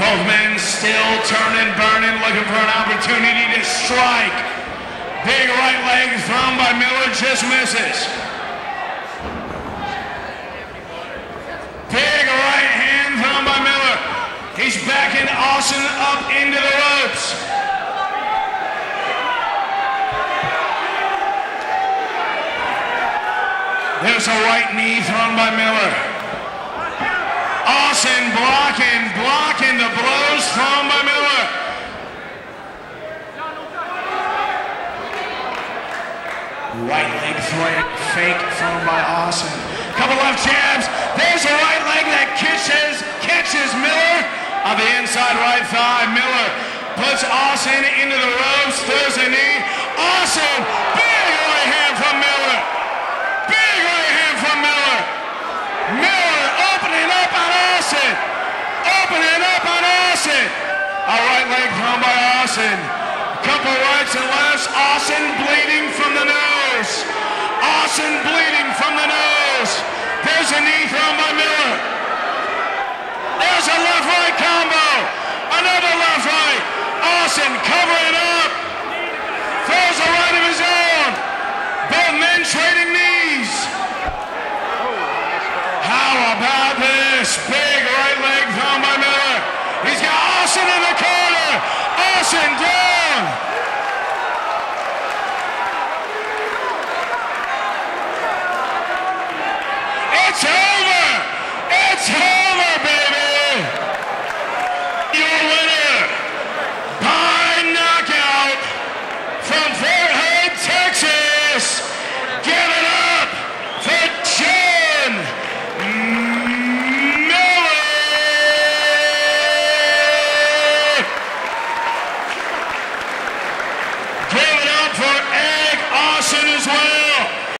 Both men still turning, burning, looking for an opportunity to strike. Big right leg thrown by Miller just misses. Big right hand thrown by Miller. He's backing Aasen up into the ropes. There's a right knee thrown by Miller. Aasen blocking, blocking the blows thrown by Miller. Right leg threat, fake thrown by Aasen. Couple left jabs. There's a right leg that catches, catches Miller on the inside right thigh. Miller puts Aasen into the ropes, throws a knee. Aasen, big right hand from Miller. Big right hand from Miller. Miller opening up on Aasen. Opening up on Aasen. A right leg thrown by Aasen. Couple rights and lefts. Aasen bleeding from the nose. Aasen bleeding from the nose. There's a knee thrown by Miller. There's a left right combo. Another left right. Aasen covering up. Throws a right of his own. Both men trading knees. How about this? Big right leg thrown by Miller. He's got Aasen in the corner. Aasen